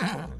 Mm-hmm.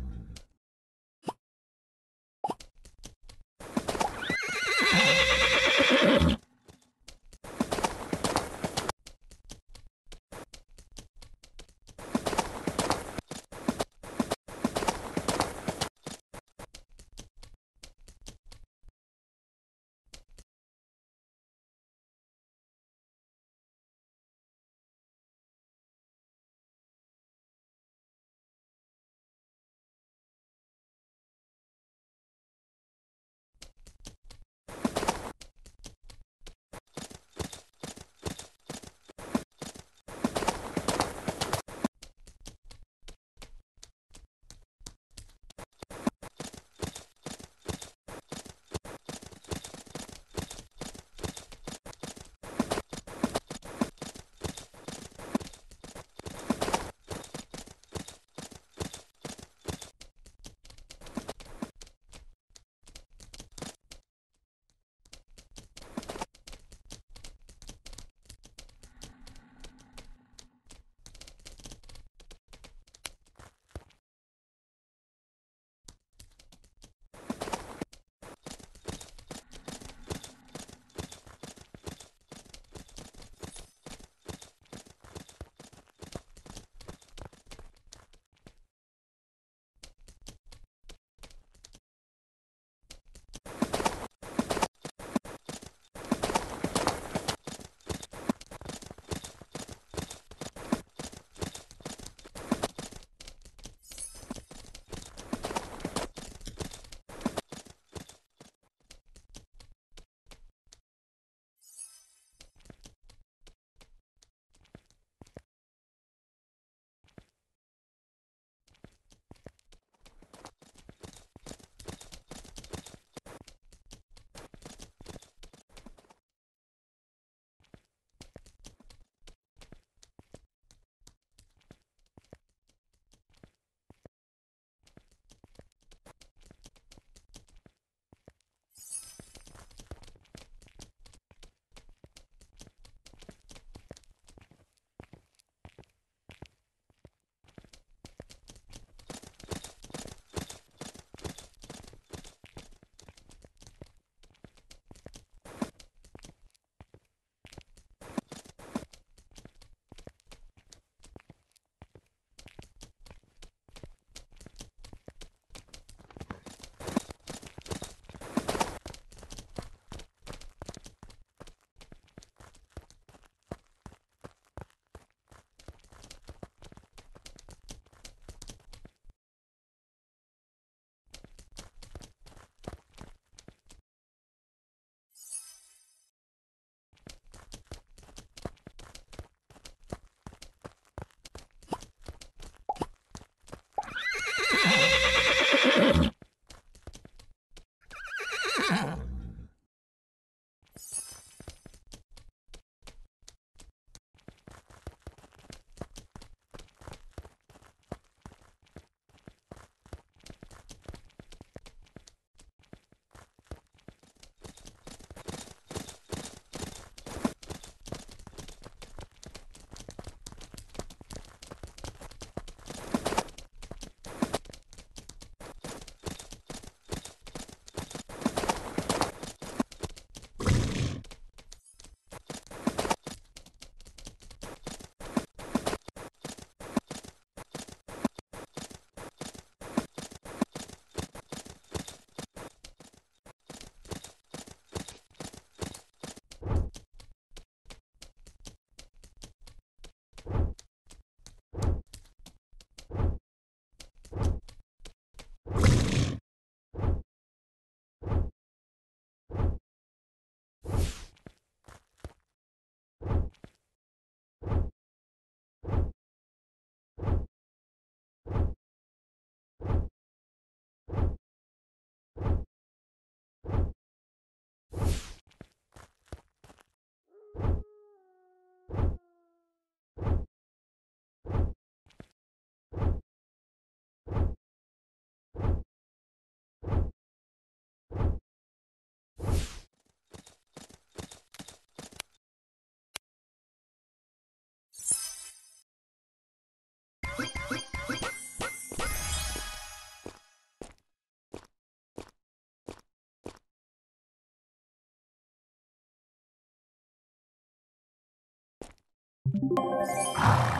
Ah.